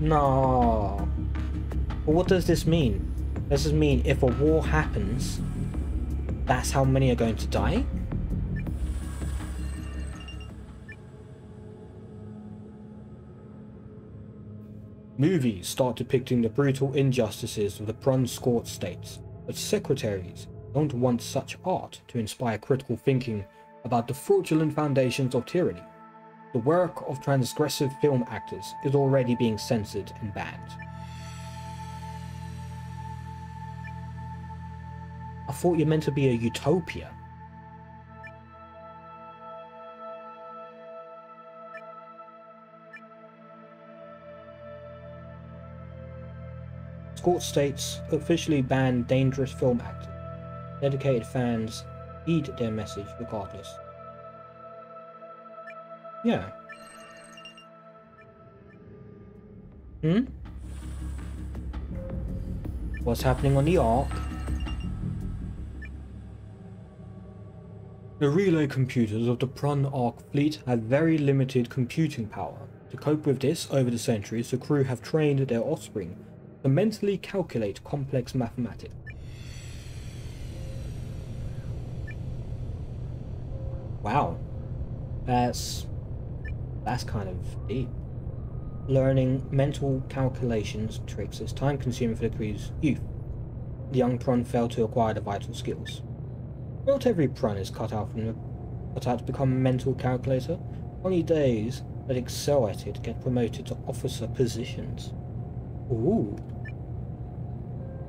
No. But what does this mean? Does this mean if a war happens, that's how many are going to die? Movies start depicting the brutal injustices of the Brun-Skort states, but secretaries don't want such art to inspire critical thinking about the fraudulent foundations of tyranny. The work of transgressive film actors is already being censored and banned. I thought you're meant to be a utopia. Skort states officially banned dangerous film actors. Dedicated fans heed their message regardless. Yeah. Hmm? What's happening on the Ark? The relay computers of the Prun Ark fleet have very limited computing power. To cope with this, over the centuries, the crew have trained their offspring to mentally calculate complex mathematics. Wow. That's that's kind of deep. Learning mental calculations tricks is time consuming for the crew's youth. The young prun failed to acquire the vital skills. Not every prun is cut out from the, cut out to become a mental calculator. Only days that excel at it get promoted to officer positions. Ooh.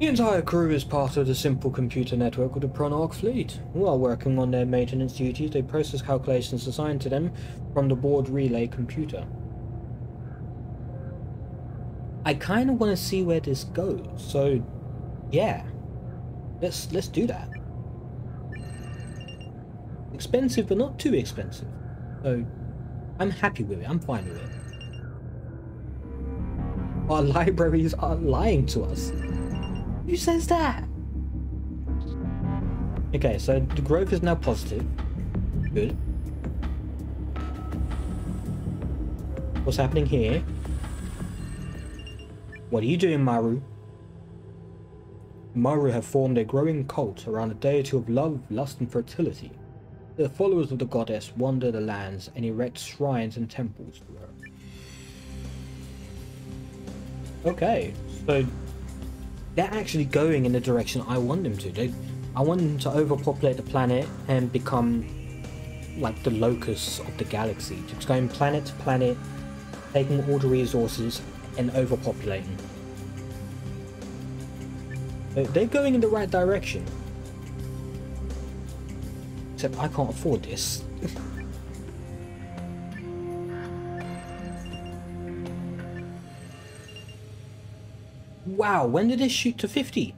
The entire crew is part of the simple computer network of the Prun Ark fleet. While working on their maintenance duties, they process calculations assigned to them from the board relay computer. I kind of want to see where this goes, so yeah, let's let's do that. Expensive, but not too expensive. So I'm happy with it. I'm fine with it. Our libraries are lying to us. Who says that? Okay, so the growth is now positive. Good. What's happening here? What are you doing, Maru? Maru have formed a growing cult around a deity of love, lust, and fertility. The followers of the goddess wander the lands and erect shrines and temples to her. Okay, so they're actually going in the direction I want them to. They, I want them to overpopulate the planet and become like the locus of the galaxy. Just going planet to planet, taking all the resources and overpopulating. They're going in the right direction. Except I can't afford this. Wow, when did this shoot to 50?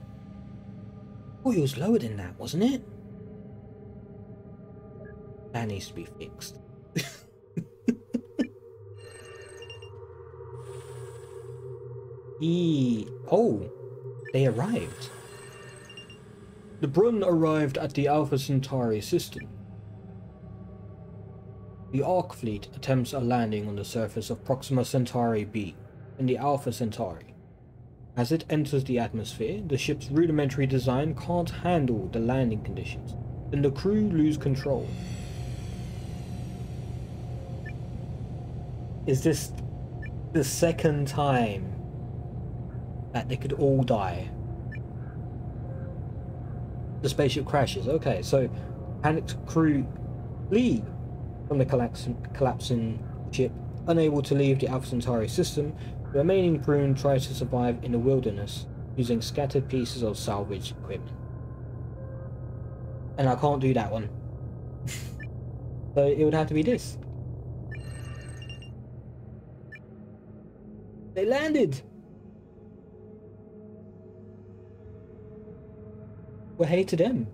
Oh, it was lower than that, wasn't it? That needs to be fixed. e oh, they arrived. The Prun arrived at the Alpha Centauri system. The Ark fleet attempts a landing on the surface of Proxima Centauri b in the Alpha Centauri. As it enters the atmosphere, the ship's rudimentary design can't handle the landing conditions, and the crew lose control. Is this the second time that they could all die? The spaceship crashes. Okay, so panicked crew leave from the collapsing ship, unable to leave the Alpha Centauri system the remaining Prun tries to survive in the wilderness using scattered pieces of salvage equipment. And I can't do that one. so it would have to be this. They landed! Well, hey to them.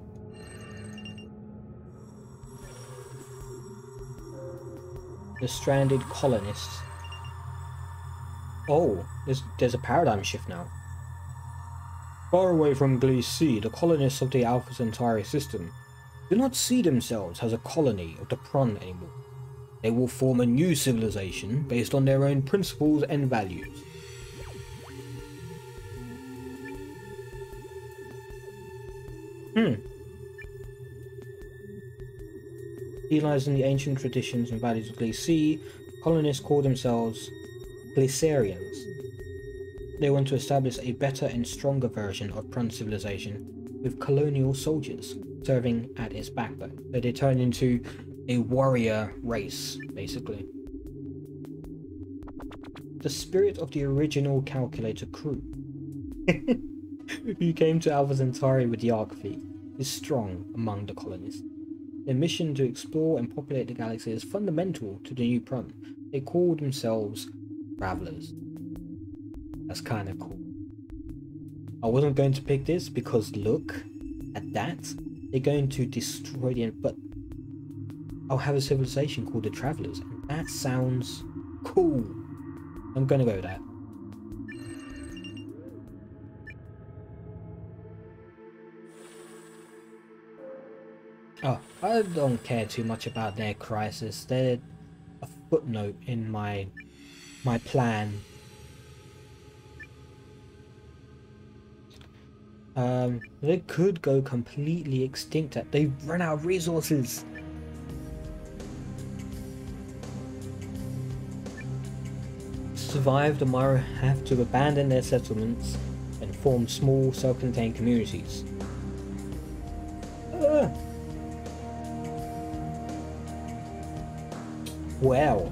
The stranded colonists Oh, there's, there's a paradigm shift now. Far away from Gliese C, the colonists of the Alpha Centauri system do not see themselves as a colony of the Prun anymore. They will form a new civilization based on their own principles and values. Hmm. Realizing the ancient traditions and values of Gliese, colonists call themselves Glycerians. They want to establish a better and stronger version of Prun civilization with colonial soldiers serving at its backbone. So they turn into a warrior race, basically. The spirit of the original calculator crew, who came to Alpha Centauri with the Ark fleet, is strong among the colonists. Their mission to explore and populate the galaxy is fundamental to the new Prun. They call themselves Travelers. That's kind of cool. I wasn't going to pick this because look at that. They're going to destroy the... end, But I'll have a civilization called the Travelers. And that sounds cool. I'm going to go with that. Oh, I don't care too much about their crisis. They're a footnote in my my plan Um, they could go completely extinct. They've run out of resources. Survive, the have to abandon their settlements and form small, self-contained communities. Uh. Well.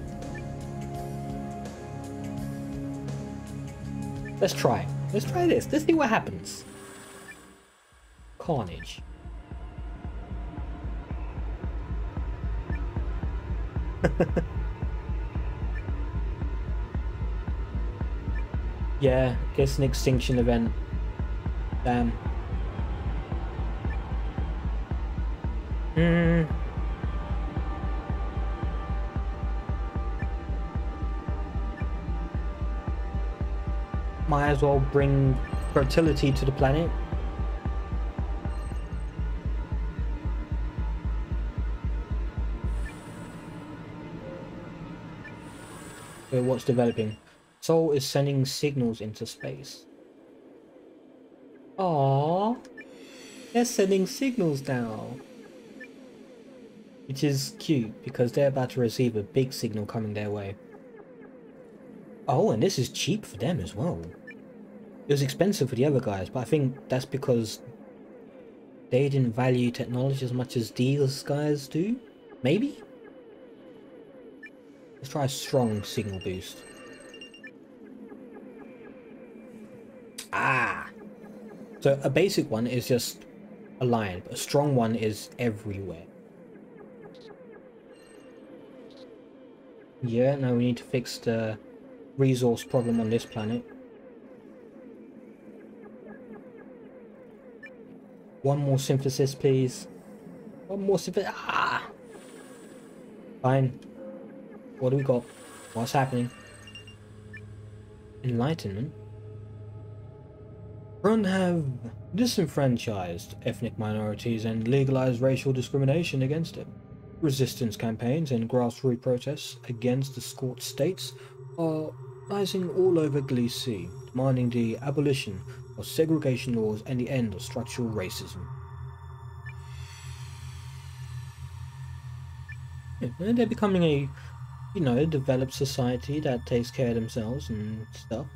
Let's try. Let's try this. Let's see what happens carnage. yeah, guess an extinction event. Damn. Hmm. Might as well bring fertility to the planet. what's developing. Sol is sending signals into space. Aww. They're sending signals now. Which is cute, because they're about to receive a big signal coming their way. Oh, and this is cheap for them as well. It was expensive for the other guys, but I think that's because they didn't value technology as much as these guys do? Maybe? Let's try a strong signal boost. Ah! So a basic one is just a line, but a strong one is everywhere. Yeah, now we need to fix the resource problem on this planet. One more synthesis, please. One more synthesis. Ah! Fine. What do we got? What's happening? Enlightenment? Prun have disenfranchised ethnic minorities and legalized racial discrimination against them. Resistance campaigns and grassroots protests against the scorched states are rising all over Gliese, demanding the abolition of segregation laws and the end of structural racism. They're becoming a you know, developed society that takes care of themselves and stuff.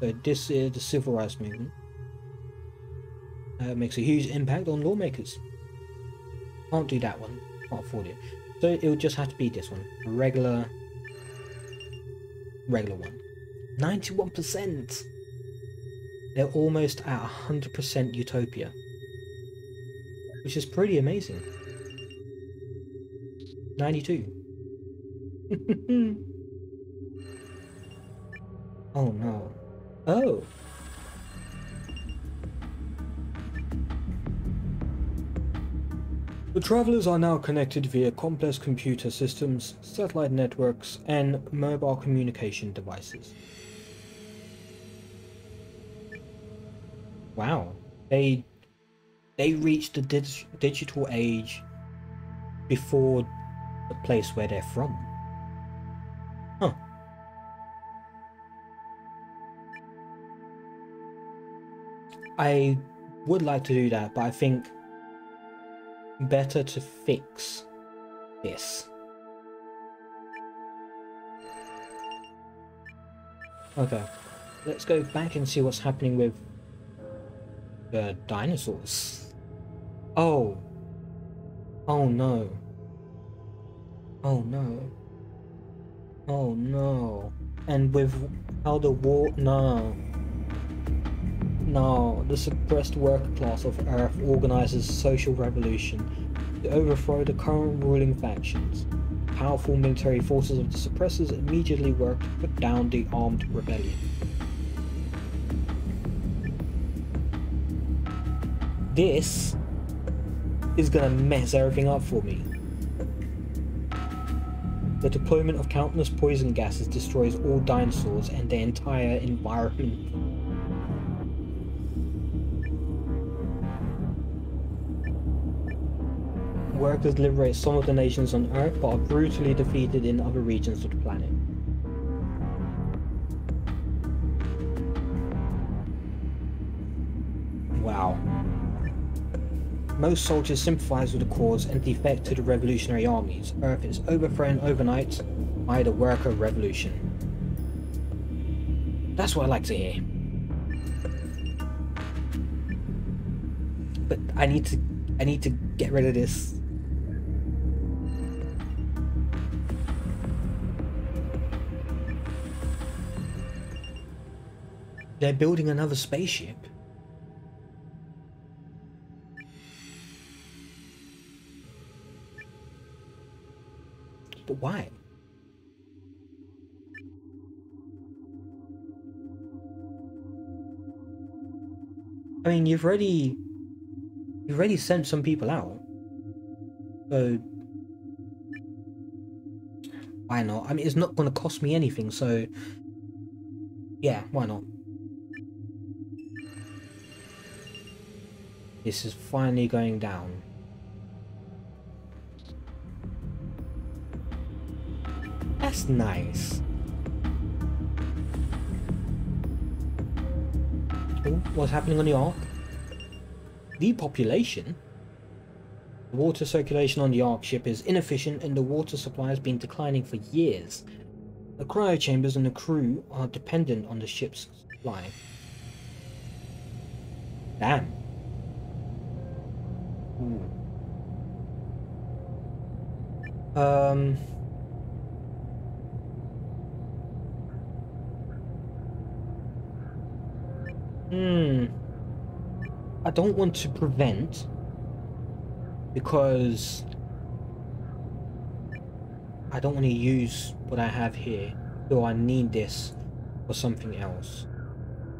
But this is the civil rights movement. Uh, makes a huge impact on lawmakers. Can't do that one. Can't afford it. So it would just have to be this one. Regular... Regular one. 91%! They're almost at 100% utopia. Which is pretty amazing. 92. oh no. Oh! The travelers are now connected via complex computer systems, satellite networks, and mobile communication devices. Wow, they they reached the dig digital age before the place where they're from. Huh. I would like to do that, but I think better to fix this. Okay, let's go back and see what's happening with the dinosaurs. Oh. Oh no. Oh no. Oh no. And with how the war no. No, the suppressed worker class of Earth organizes social revolution to overthrow the current ruling factions. Powerful military forces of the suppressors immediately work to put down the armed rebellion. This is gonna mess everything up for me. The deployment of countless poison gases destroys all dinosaurs and their entire environment. Workers liberate some of the nations on Earth but are brutally defeated in other regions of the planet. Wow. Most soldiers sympathize with the cause and defect to the revolutionary armies. Earth is overthrown overnight by the worker revolution. That's what I like to hear. But I need to I need to get rid of this. They're building another spaceship. But why? I mean, you've already you've already sent some people out. So why not? I mean, it's not going to cost me anything, so yeah, why not? This is finally going down. That's nice. Oh, what's happening on the Ark? Depopulation? The water circulation on the Ark ship is inefficient and the water supply has been declining for years. The cryo chambers and the crew are dependent on the ship's supply. Damn. Um... Hmm. I don't want to prevent because I don't want to use what I have here. So I need this for something else.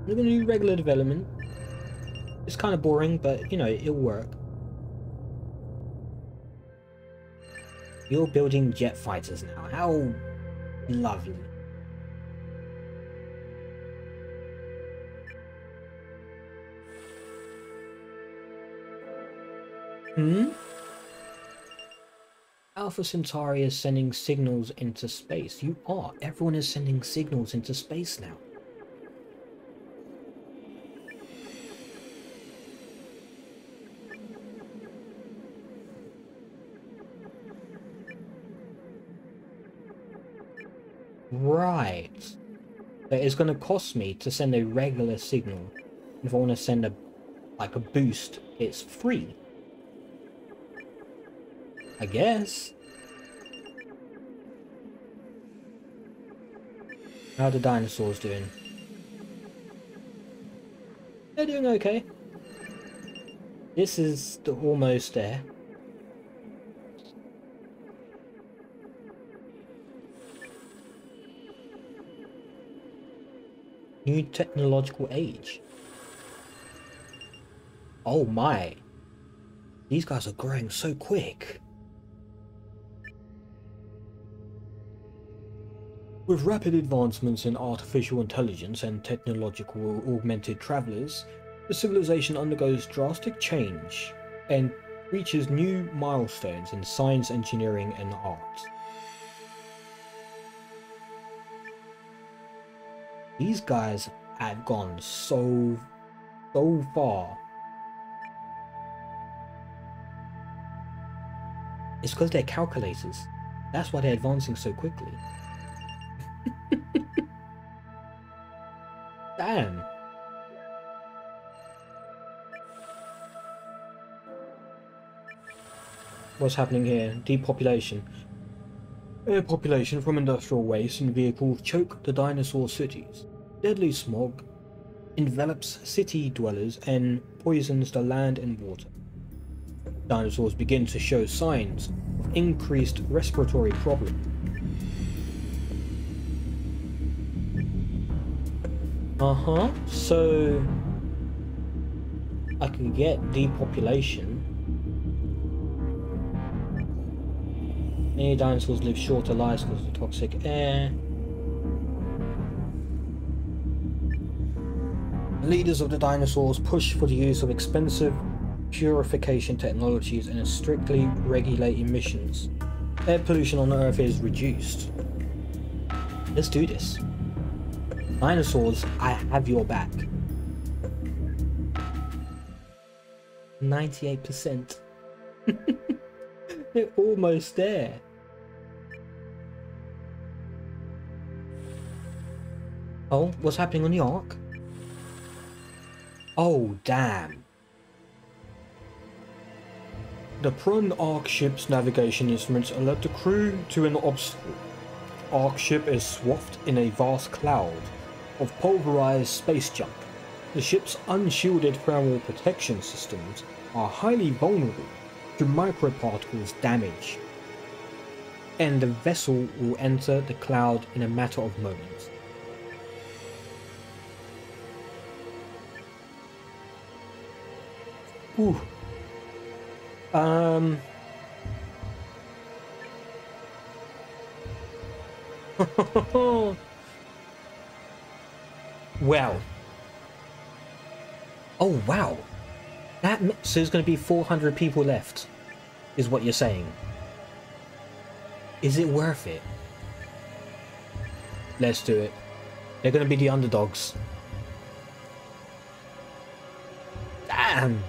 I'm gonna do regular development. It's kind of boring, but you know, it'll work. You're building jet fighters now. How lovely. Hmm? Alpha Centauri is sending signals into space. You are. Everyone is sending signals into space now. Right. But it's going to cost me to send a regular signal. If I want to send a like a boost, it's free. I guess. How are the dinosaurs doing? They're doing okay. This is the almost there. New technological age. Oh my. These guys are growing so quick. With rapid advancements in artificial intelligence and technological augmented travelers, the civilization undergoes drastic change and reaches new milestones in science, engineering, and art. These guys have gone so, so far. It's because they're calculators. That's why they're advancing so quickly. Damn. What's happening here? Depopulation. Air population from industrial waste and vehicles choke the dinosaur cities. Deadly smog envelops city dwellers and poisons the land and water. Dinosaurs begin to show signs of increased respiratory problems. Uh-huh, so I can get depopulation. Many dinosaurs live shorter lives because of toxic air. Leaders of the dinosaurs push for the use of expensive purification technologies and strictly regulate emissions. Air pollution on Earth is reduced. Let's do this. Dinosaurs, I have your back. 98%. They're almost there. Oh, what's happening on the Ark? Oh, damn. The Prun Ark ship's navigation instruments alert the crew to an obstacle. Ark ship is swathed in a vast cloud of pulverized space junk. The ship's unshielded thermal protection systems are highly vulnerable to microparticles damage, and the vessel will enter the cloud in a matter of moments. Ooh. Um. well. Oh wow. That so there's going to be 400 people left, is what you're saying. Is it worth it? Let's do it. They're going to be the underdogs. Damn.